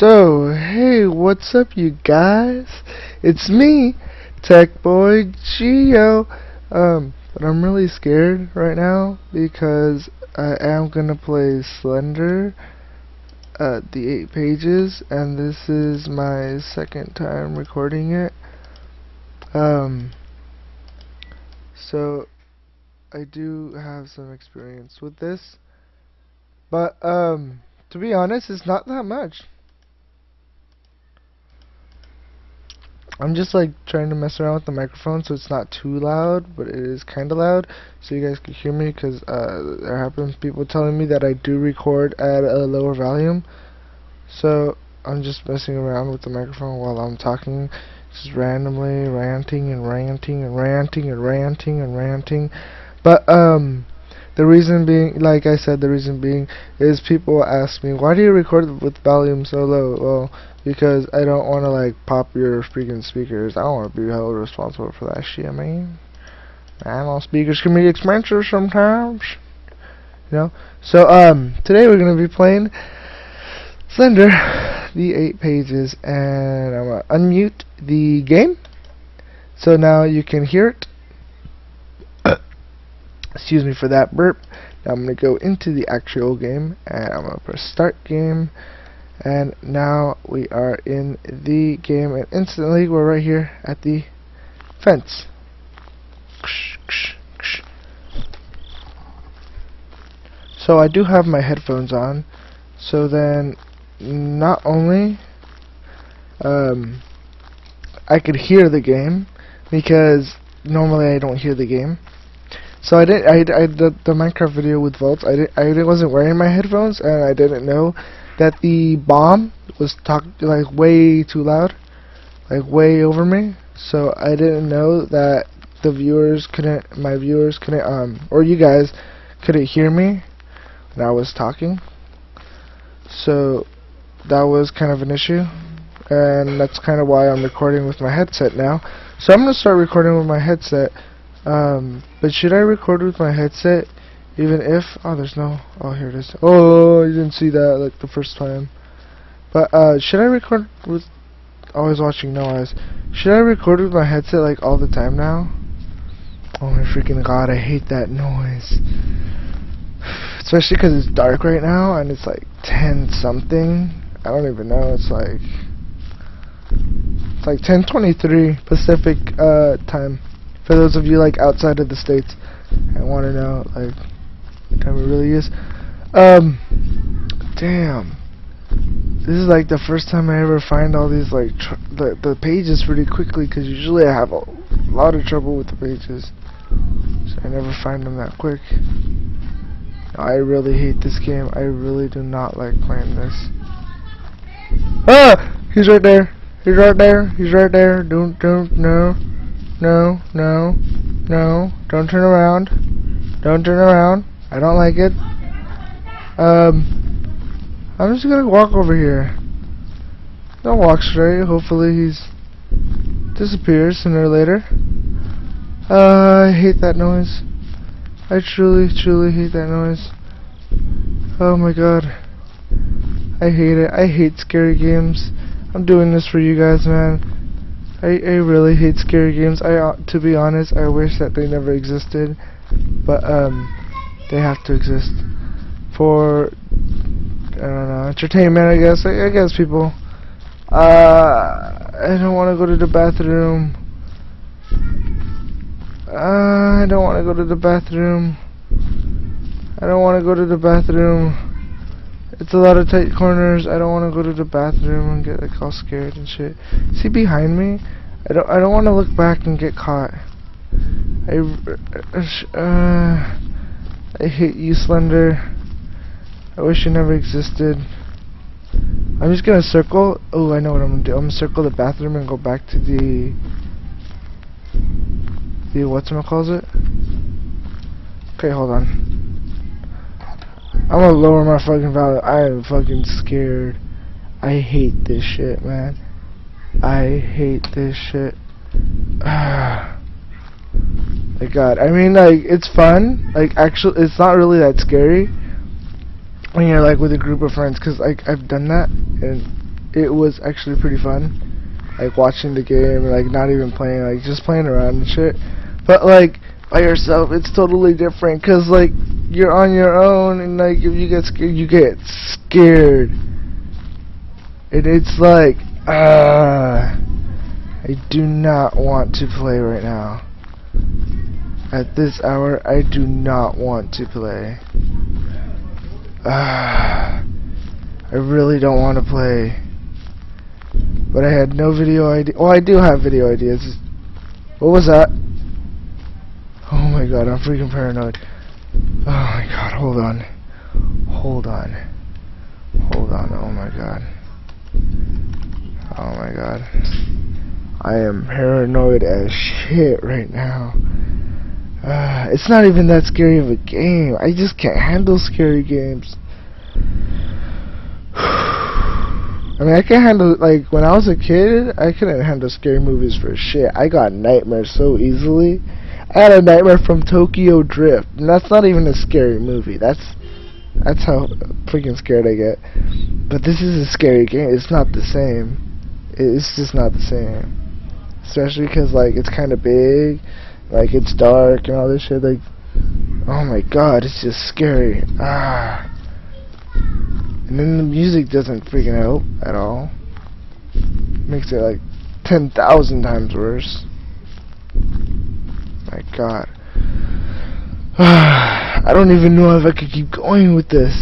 So, hey, what's up, you guys? It's me, Tech Boy Geo. Um, but I'm really scared right now because I am gonna play Slender, uh, the eight pages, and this is my second time recording it. Um, so I do have some experience with this, but um, to be honest, it's not that much. I'm just like trying to mess around with the microphone so it's not too loud, but it is kind of loud, so you guys can hear me because uh, there have been people telling me that I do record at a lower volume. So I'm just messing around with the microphone while I'm talking, just randomly ranting and ranting and ranting and ranting and ranting. But um, the reason being, like I said, the reason being is people ask me, why do you record with volume so low? Well because I don't want to like pop your freaking speakers. I don't want to be held responsible for that shit, I man. I know speakers can be expensive sometimes. You know? So, um, today we're going to be playing Slender, the eight pages, and I'm to unmute the game. So now you can hear it. Excuse me for that burp. Now I'm going to go into the actual game, and I'm going to press start game. And now we are in the game and instantly we're right here at the fence. So I do have my headphones on. So then not only um, I could hear the game because normally I don't hear the game so I did I, I the, the Minecraft video with Volts I did I wasn't wearing my headphones and I didn't know that the bomb was talk like way too loud, like way over me. So I didn't know that the viewers couldn't, my viewers couldn't, um, or you guys couldn't hear me when I was talking. So that was kind of an issue, and that's kind of why I'm recording with my headset now. So I'm gonna start recording with my headset. Um, but should I record with my headset even if, oh, there's no, oh, here it is. Oh, you didn't see that, like, the first time. But, uh, should I record with, always watching no eyes. Should I record with my headset, like, all the time now? Oh my freaking god, I hate that noise. Especially because it's dark right now, and it's, like, 10 something. I don't even know, it's like, it's like 10.23 Pacific, uh, time. For those of you, like, outside of the States, I want to know, like, what time it really is. Um, damn. This is like the first time I ever find all these like the the pages pretty quickly because usually I have a lot of trouble with the pages, so I never find them that quick. I really hate this game. I really do not like playing this. Ah! He's right there. He's right there. He's right there. Don't, don't, no. No, no, no. Don't turn around. Don't turn around. I don't like it. Um, I'm just gonna walk over here. Don't walk straight. Hopefully he's disappears sooner or later. Uh, I hate that noise. I truly, truly hate that noise. Oh my god. I hate it. I hate scary games. I'm doing this for you guys, man. I, I really hate scary games. I, uh, to be honest, I wish that they never existed. But, um, they have to exist for I don't know entertainment. I guess I, I guess people. Uh, I don't want to go to the bathroom. Uh, I don't want to go to the bathroom. I don't want to go to the bathroom. It's a lot of tight corners. I don't want to go to the bathroom and get like all scared and shit. See behind me? I don't. I don't want to look back and get caught. I. Uh, I hate you, Slender. I wish you never existed. I'm just gonna circle. Oh, I know what I'm gonna do. I'm gonna circle the bathroom and go back to the the what's calls it. Okay, hold on. I'm gonna lower my fucking value. I am fucking scared. I hate this shit, man. I hate this shit. My god, I mean, like, it's fun. Like, actually, it's not really that scary when you're, like, with a group of friends, because, like, I've done that, and it was actually pretty fun. Like watching the game, like not even playing, like just playing around and shit. But like by yourself, it's totally different. Cause like you're on your own, and like if you get scared, you get scared. And it's like, ah, I do not want to play right now. At this hour, I do not want to play. Ah, I really don't want to play. But I had no video idea. Well, I do have video ideas. What was that? Oh my god, I'm freaking paranoid. Oh my god, hold on. Hold on. Hold on, oh my god. Oh my god. I am paranoid as shit right now. Uh, it's not even that scary of a game. I just can't handle scary games. I mean, I can handle, like, when I was a kid, I couldn't handle scary movies for shit. I got nightmares so easily. I had a nightmare from Tokyo Drift, and that's not even a scary movie. That's, that's how freaking scared I get. But this is a scary game. It's not the same. It's just not the same. Especially because, like, it's kind of big like it's dark and all this shit. Like, oh my god, it's just scary. Ah. And then the music doesn't freaking help at all. Makes it like 10,000 times worse. My god. I don't even know if I could keep going with this.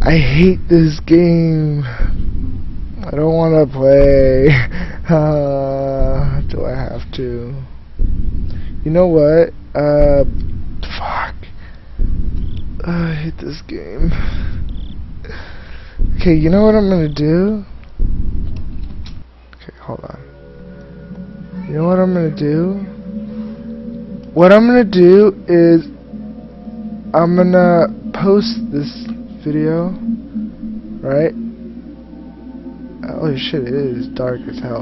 I hate this game. I don't want to play. Uh, do I have to? You know what? Uh, fuck. Uh, I hate this game. Okay, you know what I'm gonna do? Okay, hold on. You know what I'm gonna do? What I'm gonna do is I'm gonna post this video, right? Holy shit, it is dark as hell.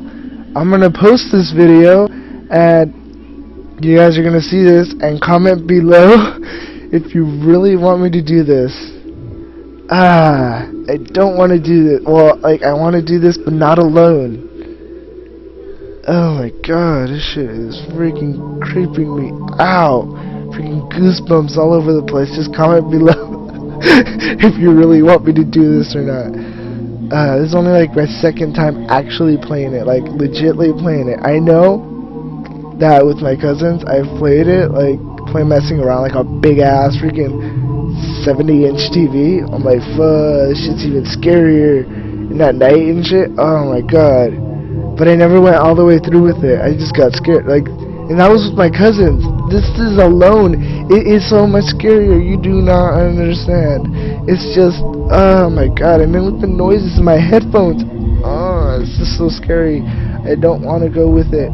I'm gonna post this video and you guys are gonna see this and comment below if you really want me to do this ah I don't want to do this well like I want to do this but not alone oh my god this shit is freaking creeping me out freaking goosebumps all over the place just comment below if you really want me to do this or not uh, this is only like my second time actually playing it like legitly playing it I know that with my cousins. I've played it, like, playing messing around like a big ass freaking 70 inch TV. I'm like, fuck, shit's even scarier. And that night and shit, oh my god. But I never went all the way through with it. I just got scared. Like, and that was with my cousins. This is alone. It is so much scarier. You do not understand. It's just, oh my god. And then with the noises in my headphones, oh, it's just so scary. I don't want to go with it.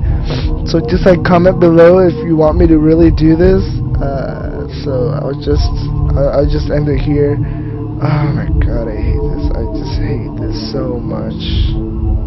So just like comment below if you want me to really do this. Uh, so I'll just I'll, I'll just end it here. Oh my god, I hate this. I just hate this so much.